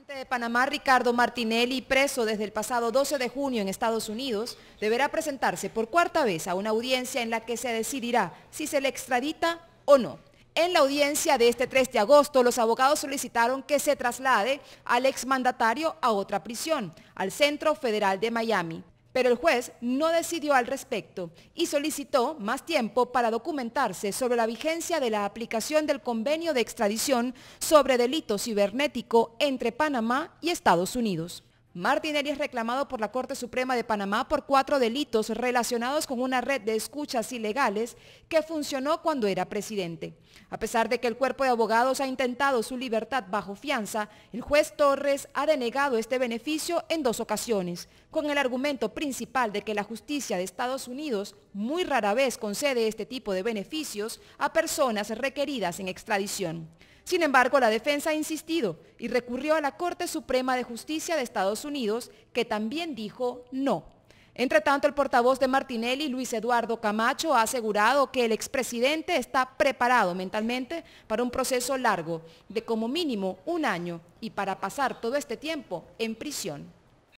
presidente de Panamá, Ricardo Martinelli, preso desde el pasado 12 de junio en Estados Unidos, deberá presentarse por cuarta vez a una audiencia en la que se decidirá si se le extradita o no. En la audiencia de este 3 de agosto, los abogados solicitaron que se traslade al exmandatario a otra prisión, al Centro Federal de Miami. Pero el juez no decidió al respecto y solicitó más tiempo para documentarse sobre la vigencia de la aplicación del convenio de extradición sobre delito cibernético entre Panamá y Estados Unidos. Martinelli es reclamado por la Corte Suprema de Panamá por cuatro delitos relacionados con una red de escuchas ilegales que funcionó cuando era presidente. A pesar de que el cuerpo de abogados ha intentado su libertad bajo fianza, el juez Torres ha denegado este beneficio en dos ocasiones, con el argumento principal de que la justicia de Estados Unidos muy rara vez concede este tipo de beneficios a personas requeridas en extradición. Sin embargo, la defensa ha insistido y recurrió a la Corte Suprema de Justicia de Estados Unidos, que también dijo no. Entre tanto, el portavoz de Martinelli, Luis Eduardo Camacho, ha asegurado que el expresidente está preparado mentalmente para un proceso largo de como mínimo un año y para pasar todo este tiempo en prisión.